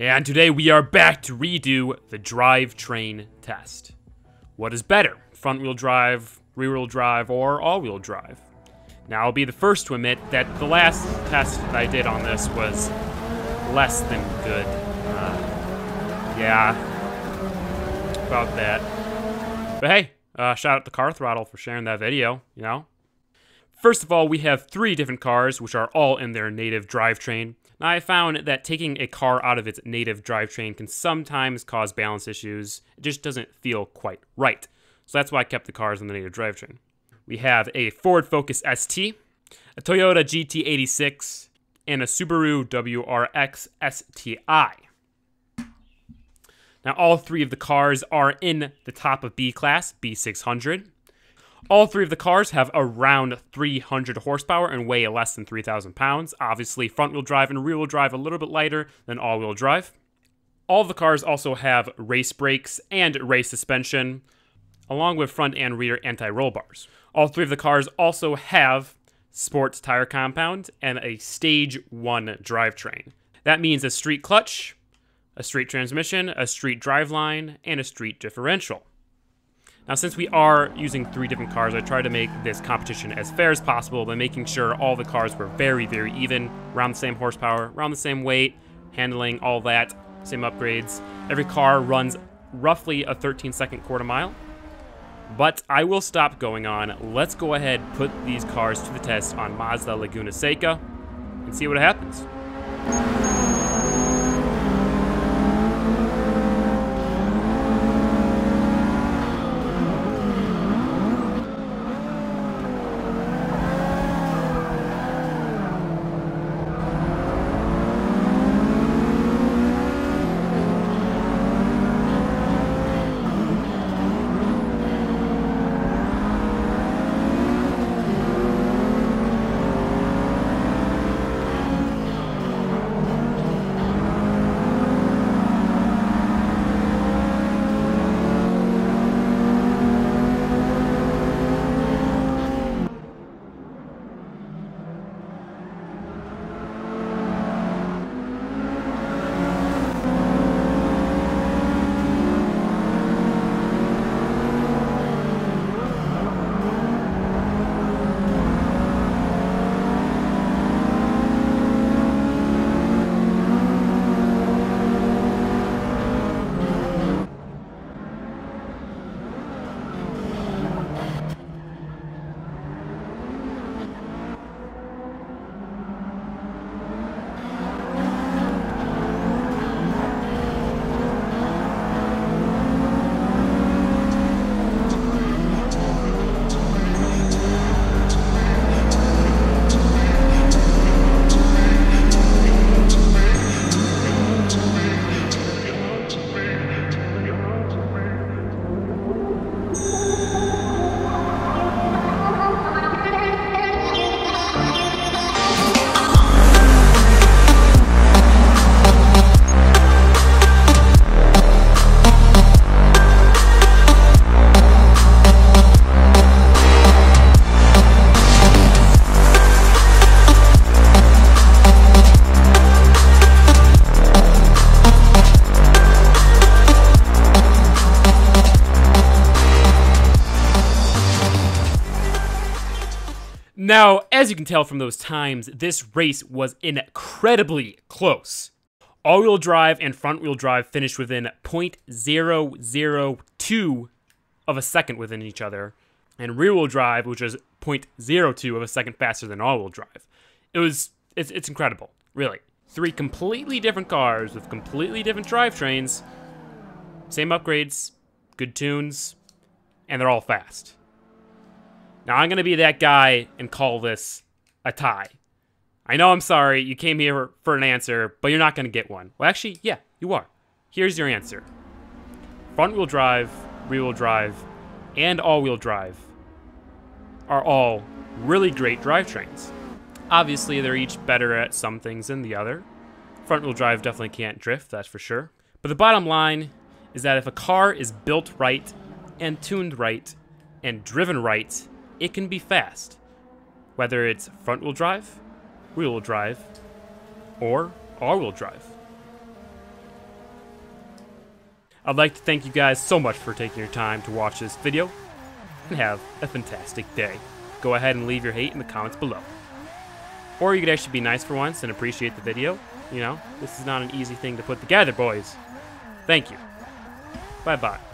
And today we are back to redo the drivetrain test. What is better, front wheel drive, rear wheel drive, or all wheel drive? Now, I'll be the first to admit that the last test that I did on this was less than good. Uh, yeah, about that. But hey, uh, shout out to Car Throttle for sharing that video, you know? First of all, we have three different cars, which are all in their native drivetrain. Now, I found that taking a car out of its native drivetrain can sometimes cause balance issues. It just doesn't feel quite right. So that's why I kept the cars in the native drivetrain. We have a Ford Focus ST, a Toyota GT86, and a Subaru WRX STI. Now, all three of the cars are in the top of B class, B600. All three of the cars have around 300 horsepower and weigh less than 3,000 pounds. Obviously, front wheel drive and rear wheel drive a little bit lighter than all wheel drive. All the cars also have race brakes and race suspension, along with front and rear anti roll bars. All three of the cars also have sports tire compound and a stage 1 drivetrain. That means a street clutch, a street transmission, a street driveline, and a street differential. Now, since we are using three different cars, I tried to make this competition as fair as possible by making sure all the cars were very, very even, around the same horsepower, around the same weight, handling, all that, same upgrades. Every car runs roughly a 13 second quarter mile. But I will stop going on. Let's go ahead put these cars to the test on Mazda Laguna Seca and see what happens. Now, as you can tell from those times, this race was incredibly close. All wheel drive and front wheel drive finished within 0.002 of a second within each other, and rear wheel drive, which was 0.02 of a second faster than all wheel drive. It was, it's, it's incredible, really. Three completely different cars with completely different drivetrains, same upgrades, good tunes, and they're all fast. Now I'm going to be that guy and call this a tie. I know I'm sorry, you came here for an answer, but you're not going to get one. Well, actually, yeah, you are. Here's your answer. Front wheel drive, rear wheel drive, and all wheel drive are all really great drivetrains. Obviously, they're each better at some things than the other. Front wheel drive definitely can't drift, that's for sure. But the bottom line is that if a car is built right and tuned right and driven right, it can be fast. Whether it's front wheel drive, rear wheel drive, or all wheel drive. I'd like to thank you guys so much for taking your time to watch this video, and have a fantastic day. Go ahead and leave your hate in the comments below. Or you could actually be nice for once and appreciate the video. You know, this is not an easy thing to put together, boys. Thank you. Bye-bye.